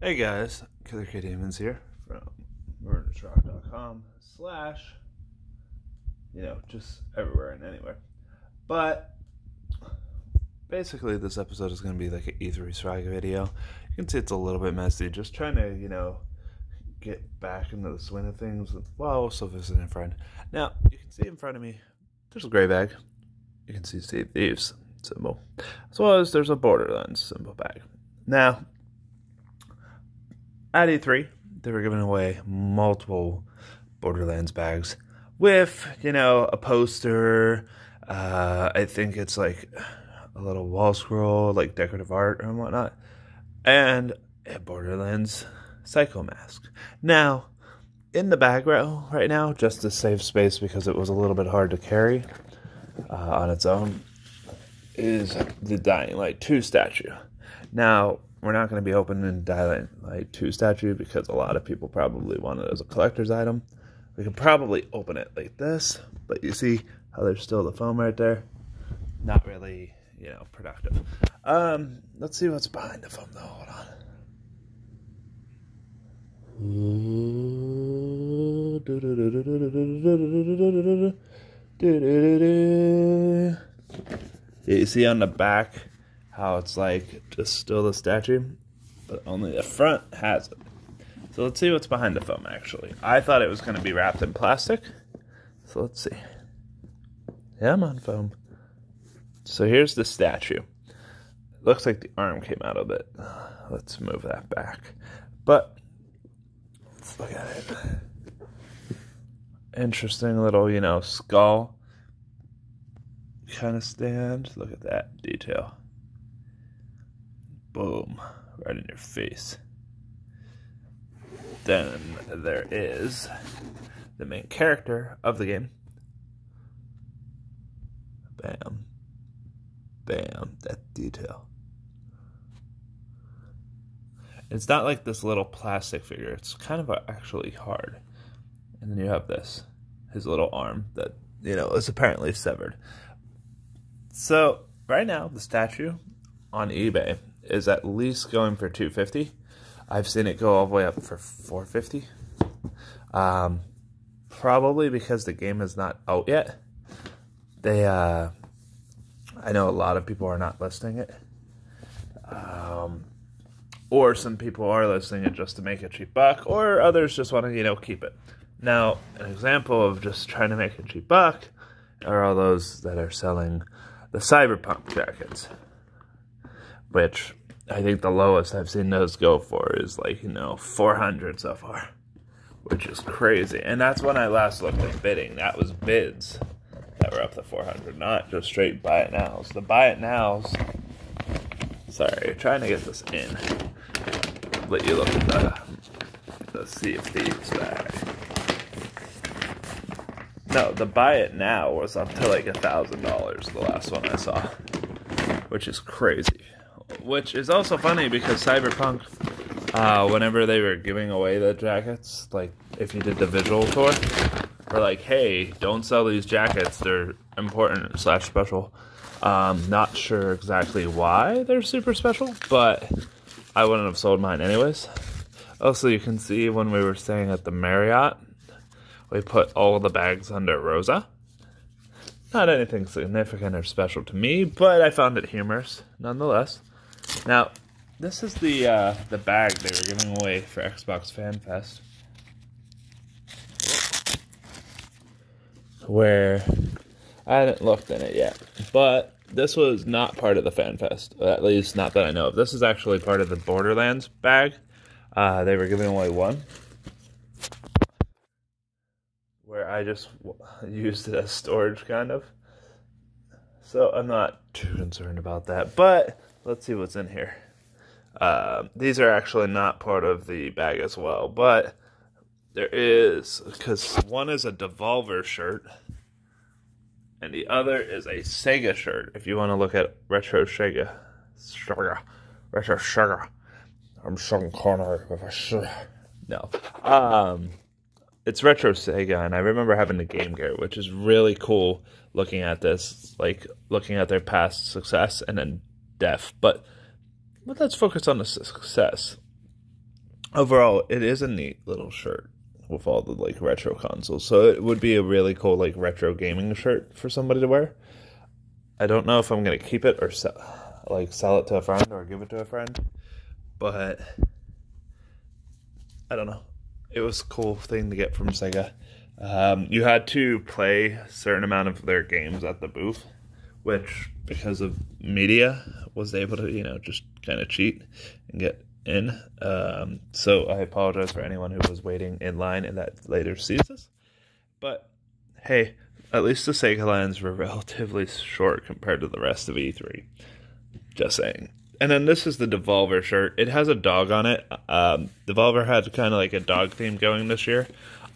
Hey guys, Killer K Demons here from murdersrock.com slash, you know, just everywhere and anywhere. But basically, this episode is going to be like an E3 Swag video. You can see it's a little bit messy, just trying to, you know, get back into the swing of things while also visiting a friend. Now, you can see in front of me, there's a gray bag. You can see Sea of Thieves symbol, as well as there's a Borderlands symbol bag. Now, at E3, they were giving away multiple Borderlands bags with, you know, a poster. Uh, I think it's like a little wall scroll, like decorative art and whatnot, and a Borderlands Psycho mask. Now, in the bag row right now, just to save space because it was a little bit hard to carry uh, on its own, is the Dying Light 2 statue. Now, we're not going to be opening Dying Light 2 statue because a lot of people probably want it as a collector's item. We can probably open it like this, but you see how there's still the foam right there? Not really, you know, productive. Um, let's see what's behind the foam though. Hold on. You see on the back how it's like just still the statue, but only the front has it. So let's see what's behind the foam actually. I thought it was going to be wrapped in plastic. So let's see. Yeah, I'm on foam. So here's the statue. Looks like the arm came out of it. Let's move that back. But let's look at it. Interesting little, you know, skull kind of stand. Look at that detail. Boom. Right in your face. Then there is the main character of the game. Bam. Bam. That detail. It's not like this little plastic figure. It's kind of actually hard. And then you have this. His little arm that, you know, is apparently severed. So, right now, the statue on eBay is at least going for 250 I've seen it go all the way up for 450 um, Probably because the game is not out yet. They, uh, I know a lot of people are not listing it. Um, or some people are listing it just to make a cheap buck, or others just want to, you know, keep it. Now, an example of just trying to make a cheap buck are all those that are selling the cyberpunk jackets which I think the lowest I've seen those go for is like, you know, 400 so far, which is crazy. And that's when I last looked at bidding. That was bids that were up to 400, not just straight buy it nows. The buy it nows, sorry, trying to get this in. Let you look at the, the Sea of Thieves bag. No, the buy it now was up to like a thousand dollars the last one I saw, which is crazy which is also funny because Cyberpunk, uh, whenever they were giving away the jackets, like if you did the visual tour, were like, hey, don't sell these jackets. They're important slash special. Um, not sure exactly why they're super special, but I wouldn't have sold mine anyways. Also, you can see when we were staying at the Marriott, we put all the bags under Rosa. Not anything significant or special to me, but I found it humorous nonetheless. Now, this is the uh, the bag they were giving away for Xbox Fan Fest, where I hadn't looked in it yet, but this was not part of the Fan Fest, at least not that I know of. This is actually part of the Borderlands bag. Uh, they were giving away one, where I just used it as storage, kind of. So I'm not too concerned about that, but let's see what's in here. Uh, these are actually not part of the bag as well, but there is, because one is a Devolver shirt, and the other is a Sega shirt. If you want to look at Retro Sega, Sega, Retro Sega, I'm Sean Connery with a sh. No, um, it's Retro Sega, and I remember having the Game Gear, which is really cool. Looking at this, like looking at their past success, and then deaf. But, but let's focus on the success. overall, it is a neat little shirt with all the like retro consoles. So it would be a really cool like retro gaming shirt for somebody to wear. I don't know if I'm gonna keep it or sell, like sell it to a friend or give it to a friend, but I don't know. It was a cool thing to get from Sega. Um, you had to play a certain amount of their games at the booth, which because of media was able to you know just kind of cheat and get in. Um, so I apologize for anyone who was waiting in line and that later sees this. But hey, at least the Sega lines were relatively short compared to the rest of E3. Just saying. And then this is the Devolver shirt. It has a dog on it. Um, Devolver had kind of like a dog theme going this year.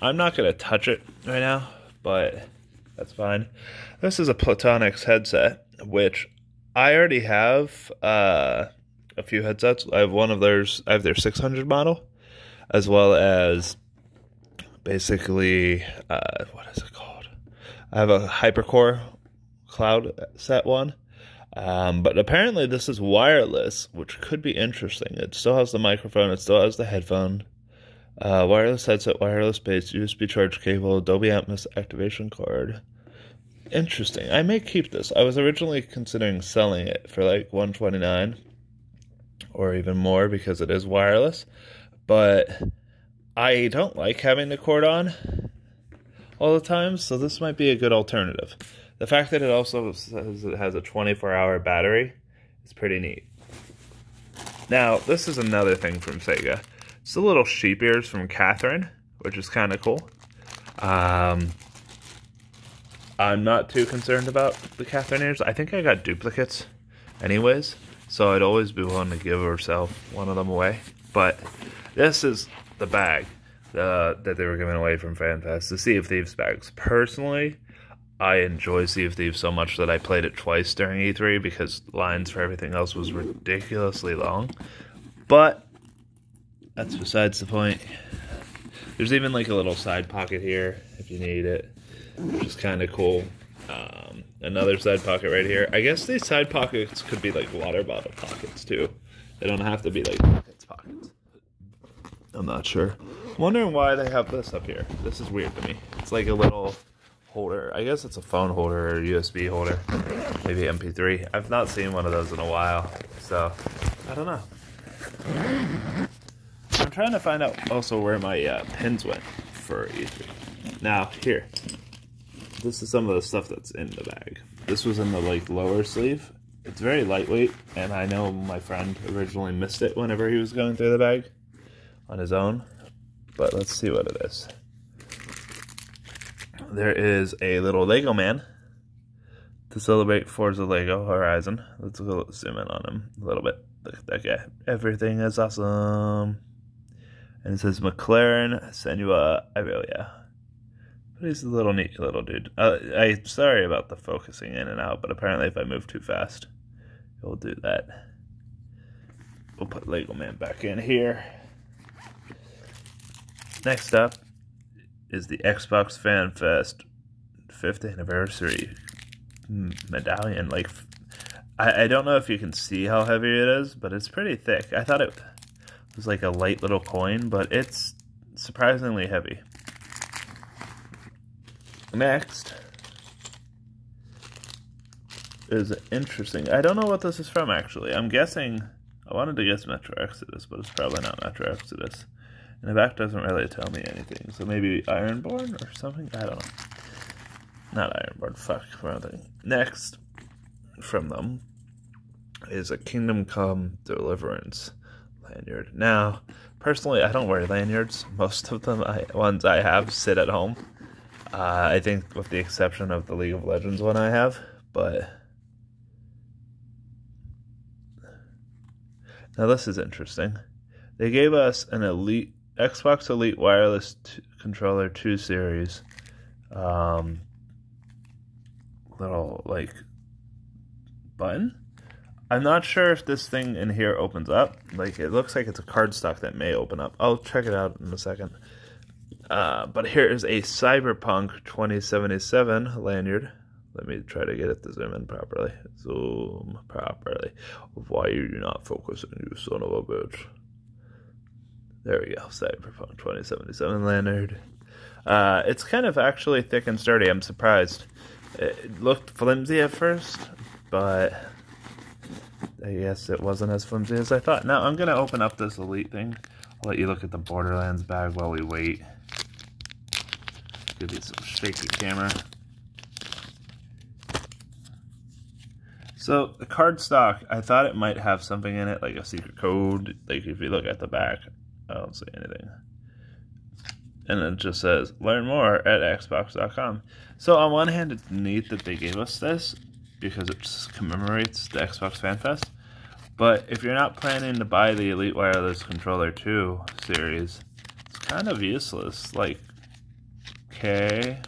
I'm not going to touch it right now, but that's fine. This is a Plantronics headset, which I already have. Uh, a few headsets. I have one of theirs. I have their 600 model, as well as basically uh, what is it called? I have a HyperX Cloud set one. Um, but apparently this is wireless, which could be interesting. It still has the microphone. It still has the headphone. Uh, wireless headset, wireless base, USB charge cable, Dolby Atmos activation card. Interesting. I may keep this. I was originally considering selling it for like 129 or even more because it is wireless. But I don't like having the cord on all the time, so this might be a good alternative. The fact that it also says it has a 24 hour battery is pretty neat. Now, this is another thing from Sega. It's the little sheep ears from Catherine, which is kind of cool. Um, I'm not too concerned about the Catherine ears. I think I got duplicates anyways. So I'd always be willing to give herself one of them away. But this is the bag uh, that they were giving away from FanFest, the Sea of Thieves bags. Personally, I enjoy Sea of Thieves so much that I played it twice during E3 because lines for everything else was ridiculously long. But that's besides the point. There's even like a little side pocket here if you need it, which is kind of cool. Um, another side pocket right here. I guess these side pockets could be like water bottle pockets too. They don't have to be like pockets pockets. I'm not sure. Wondering why they have this up here. This is weird to me. It's like a little holder. I guess it's a phone holder or USB holder. Maybe MP3. I've not seen one of those in a while. So, I don't know. I'm trying to find out also where my uh, pins went for E3. Now, here this is some of the stuff that's in the bag. This was in the like lower sleeve. It's very lightweight, and I know my friend originally missed it whenever he was going through the bag on his own. But let's see what it is. There is a little Lego man to celebrate Forza Lego Horizon. Let's go zoom in on him a little bit. Look at that guy. Everything is awesome. And it says McLaren Senna Aurelia. But he's a little neat little dude. Uh, I'm sorry about the focusing in and out, but apparently if I move too fast, it will do that. We'll put Lego Man back in here. Next up is the Xbox Fan Fest 5th anniversary medallion. Like, I, I don't know if you can see how heavy it is, but it's pretty thick. I thought it was like a light little coin, but it's surprisingly heavy. Next is interesting. I don't know what this is from actually. I'm guessing. I wanted to guess Metro Exodus, but it's probably not Metro Exodus. And the back doesn't really tell me anything. So maybe Ironborn or something? I don't know. Not Ironborn, fuck, wrong. Next from them is a Kingdom Come Deliverance lanyard. Now, personally, I don't wear lanyards. Most of them, ones I have, sit at home. Uh, I think with the exception of the League of Legends one I have, but now this is interesting. They gave us an Elite Xbox Elite Wireless Controller 2 series. Um, little like button. I'm not sure if this thing in here opens up. Like it looks like it's a cardstock that may open up. I'll check it out in a second. Uh, but here is a Cyberpunk 2077 lanyard. Let me try to get it to zoom in properly. Zoom properly. Why are you not focusing, you son of a bitch? There we go. Cyberpunk 2077 Lanyard. Uh, it's kind of actually thick and sturdy. I'm surprised. It looked flimsy at first, but I guess it wasn't as flimsy as I thought. Now I'm gonna open up this Elite thing. I'll let you look at the Borderlands bag while we wait. Give you some shaky camera. So the cardstock, I thought it might have something in it, like a secret code. Like if you look at the back, I don't see anything. And it just says, learn more at Xbox.com. So on one hand, it's neat that they gave us this because it commemorates the Xbox Fan Fest. But if you're not planning to buy the Elite Wireless Controller 2 series, it's kind of useless. Like, okay.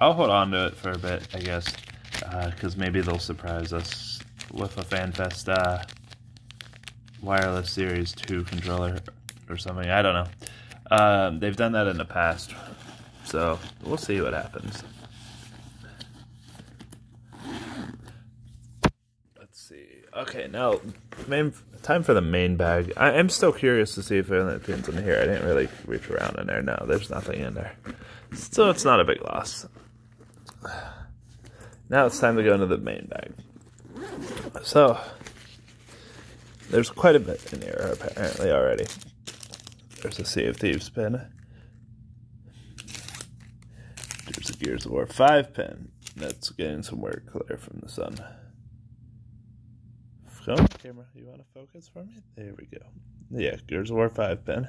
I'll hold on to it for a bit, I guess because uh, maybe they'll surprise us with a FanFest uh, wireless Series 2 controller or something. I don't know. Um, they've done that in the past, so we'll see what happens. Let's see. Okay, now main time for the main bag. I am still curious to see if anything's in here. I didn't really reach around in there. No, there's nothing in there. So it's not a big loss. Now it's time to go into the main bag. So, there's quite a bit in here apparently already. There's a Sea of Thieves pin. There's a Gears of War 5 pin. That's getting some work clear from the sun. Come camera. You want to focus for me? There we go. Yeah, Gears of War 5 pin.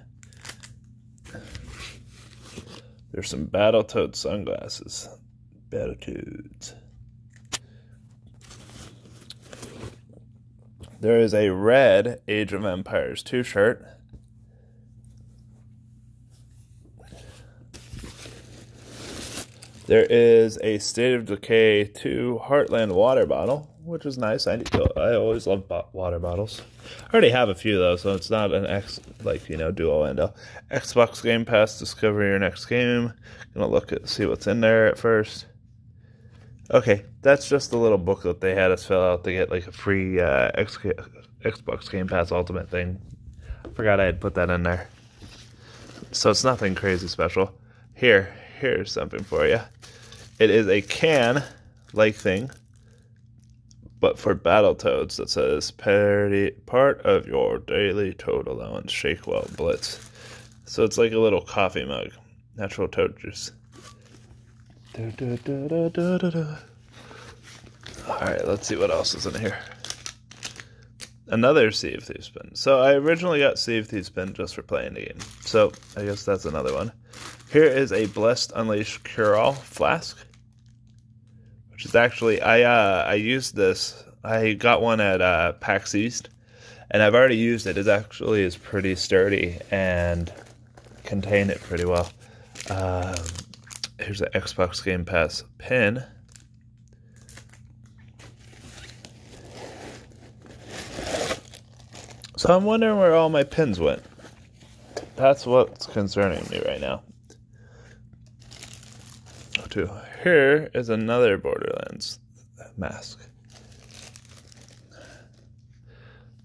There's some Battletoad sunglasses. Battletoads. There is a red Age of Empires 2 shirt. There is a State of Decay 2 Heartland water bottle, which is nice. I I always love water bottles. I already have a few though, so it's not an X like you know duo endo. Xbox Game Pass, discover your next game. Gonna look at see what's in there at first. Okay, that's just the little booklet they had us fill out to get like a free uh, X- Xbox Game Pass Ultimate thing. I forgot I had put that in there. So it's nothing crazy special. Here, here's something for you. It is a can like thing, but for Battletoads that says parody, part of your daily toad allowance Shake Well Blitz. So it's like a little coffee mug, natural toad juice. Alright, let's see what else is in here. Another Sea of Thieves pin. So I originally got Sea of Thieves pin just for playing the game. So I guess that's another one. Here is a Bless Unleashed Cure-All flask. Which is actually, I uh, I used this. I got one at uh, PAX East. And I've already used it. It actually is pretty sturdy and contain it pretty well. Um, here's the Xbox Game Pass pin. So I'm wondering where all my pins went. That's what's concerning me right now. Oh, to here is another Borderlands mask.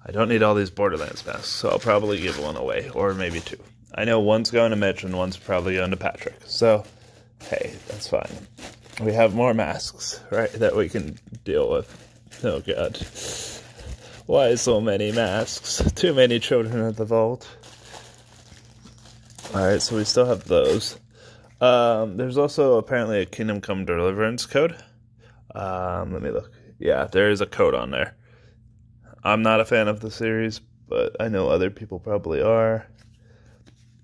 I don't need all these Borderlands masks, so I'll probably give one away, or maybe two. I know one's going to Mitch and one's probably going to Patrick. So Hey, that's fine. We have more masks, right, that we can deal with. Oh, God. Why so many masks? Too many children at the vault. Alright, so we still have those. Um, there's also apparently a Kingdom Come Deliverance code. Um, let me look. Yeah, there is a code on there. I'm not a fan of the series, but I know other people probably are.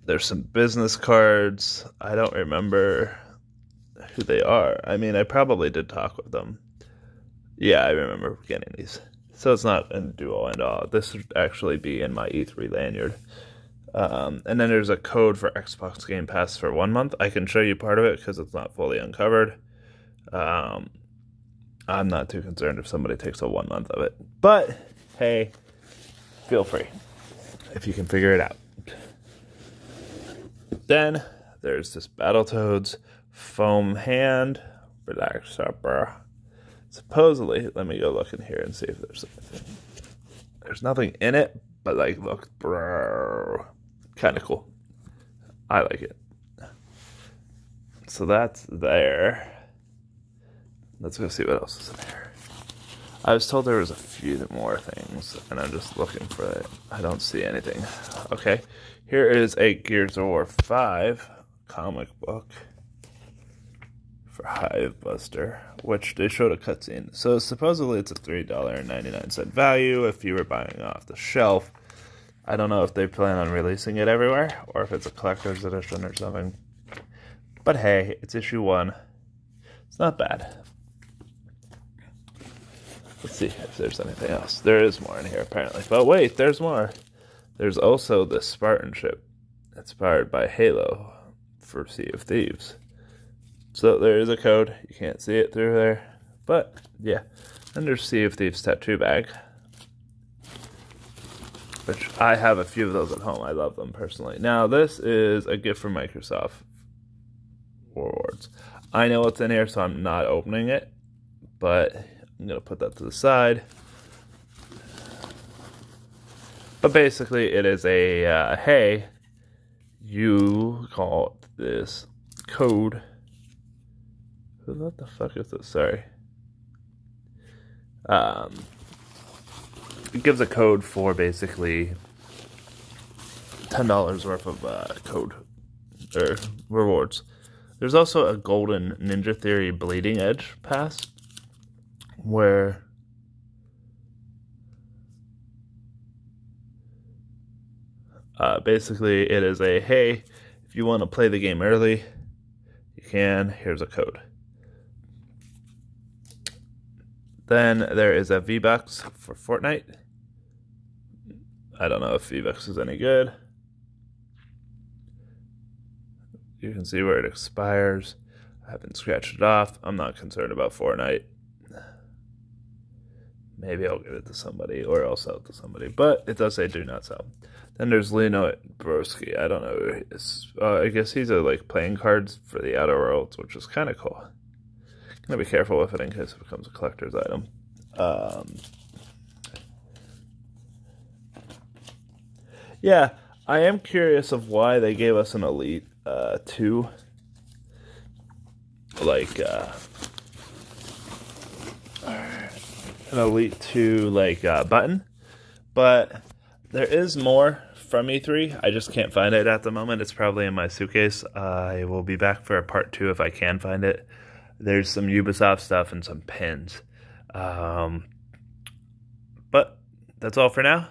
There's some business cards. I don't remember who they are. I mean, I probably did talk with them. Yeah, I remember getting these. So it's not a duo and all. This would actually be in my E3 lanyard. Um, and then there's a code for Xbox Game Pass for one month. I can show you part of it because it's not fully uncovered. Um, I'm not too concerned if somebody takes a one month of it. But hey, feel free if you can figure it out. Then there's this Battletoads foam hand, relax upper. Supposedly, let me go look in here and see if there's anything. There's nothing in it, But like, look, bro, kind of cool. I like it. So that's there. Let's go see what else is in there. I was told there was a few more things, and I'm just looking for it. I don't see anything. Okay, here is a Gears of War 5 comic book for Hive Buster, which they showed a cutscene. So supposedly it's a $3.99 value if you were buying off the shelf. I don't know if they plan on releasing it everywhere or if it's a collector's edition or something. But hey, it's issue one. It's not bad. Let's see if there's anything else. There is more in here, apparently. But wait, there's more. There's also the Spartan ship, inspired by Halo for Sea of Thieves. So there is a code. You can't see it through there. But, yeah. There's Sea of Thieves tattoo bag. Which I have a few of those at home. I love them personally. Now, this is a gift from Microsoft Rewards. I know what's in here, so I'm not opening it. But I'm going to put that to the side. But basically, it is a, uh, hey, you call this code. What the fuck is this? Sorry. Um, it gives a code for basically $10 worth of uh, code or rewards. There's also a golden Ninja Theory Bleeding Edge pass where uh, basically it is a hey, if you want to play the game early, you can. Here's a code. Then there is a V-Bucks for Fortnite. I don't know if V-Bucks is any good. You can see where it expires. I haven't scratched it off. I'm not concerned about Fortnite. Maybe I'll give it to somebody or I'll sell it to somebody. But it does say do not sell. Then there's Lino Broski. I don't know. Uh, I guess he's a like playing cards for the Outer Worlds, which is kind of cool. Gonna be careful with it in case it becomes a collector's item. Um, yeah, I am curious of why they gave us an Elite uh, 2. Like, uh, an Elite 2 like uh, button, but there is more from E3. I just can't find it at the moment. It's probably in my suitcase. I will be back for a part two if I can find it. There's some Ubisoft stuff and some pins. Um, but that's all for now,